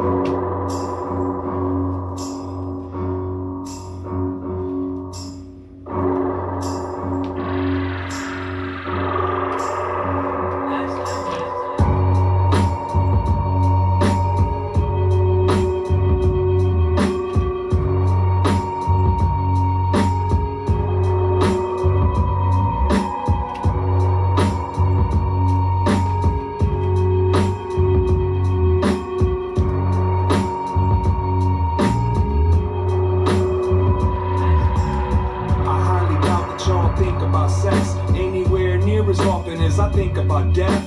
I think about sex anywhere near as often as I think about death.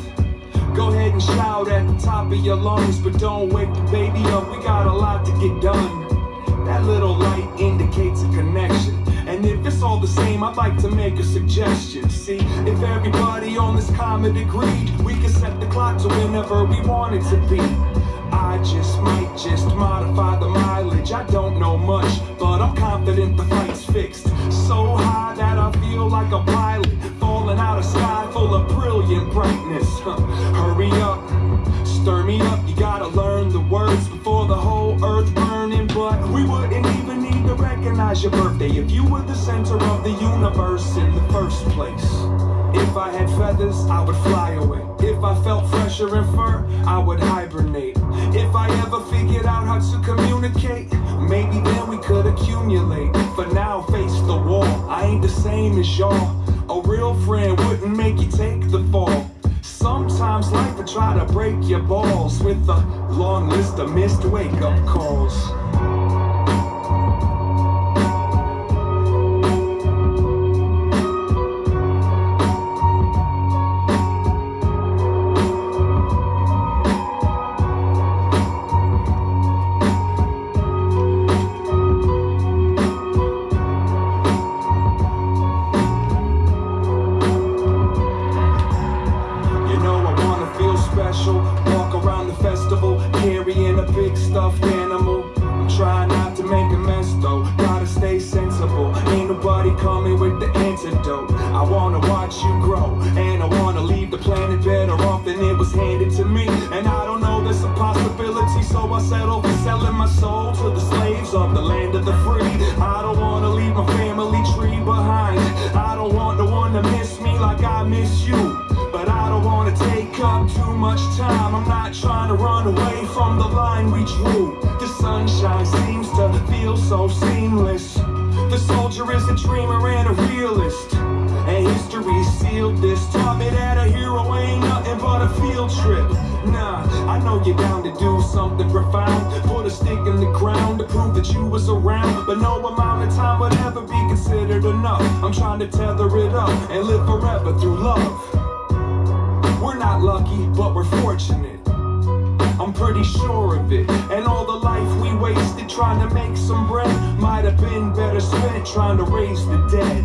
Go ahead and shout at the top of your lungs, but don't wake the baby up. We got a lot to get done. That little light indicates a connection. And if it's all the same, I'd like to make a suggestion. See, if everybody on this comet agreed, we could set the clock to whenever we want it to be. I just might just modify the mileage. I don't know much, but I'm confident the flight's fixed. So high feel like a pilot falling out of sky full of brilliant brightness. Huh. Hurry up, stir me up. You gotta learn the words before the whole earth burning. But we wouldn't even need to recognize your birthday if you were the center of the universe in the first place. If I had feathers, I would fly away. If I felt fresher in fur, I would hibernate. If I ever figured out how to communicate, As y'all. A real friend wouldn't make you take the fall. Sometimes life will try to break your balls with a long list of missed wake up calls. Big stuffed animal. I'm trying not to make a mess though. Gotta stay sensible. Ain't nobody coming with the antidote. I wanna watch you grow, and I wanna leave the planet better off than it was handed to me. And I too much time. I'm not trying to run away from the line we drew. The sunshine seems to feel so seamless. The soldier is a dreamer and a realist. And history sealed this. Taught me that a hero ain't nothing but a field trip. Nah, I know you're down to do something profound. Put a stick in the ground to prove that you was around. But no amount of time would ever be considered enough. I'm trying to tether it up and live forever through love. Pretty sure of it. And all the life we wasted trying to make some bread might have been better spent trying to raise the dead.